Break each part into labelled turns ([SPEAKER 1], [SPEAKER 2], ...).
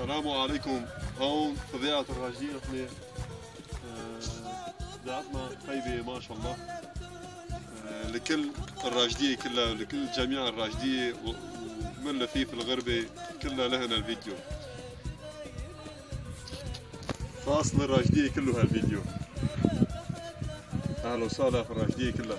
[SPEAKER 1] السلام عليكم. هون فضيعة الراجدين إحنا فضيعتنا طيبة ما شاء الله. آه، لكل الراجدية كلها لكل جميع الراجدية ومن لفيف الغربة كلها لهنا الفيديو. خاص للراجدية كله هالفيديو أهلا وسهلا في الراجدية كلها.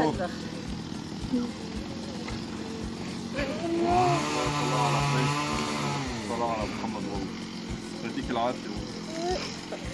[SPEAKER 2] 入った。
[SPEAKER 1] طلعوا على فيس طلعوا على محمد والله يعطيك العافيه والله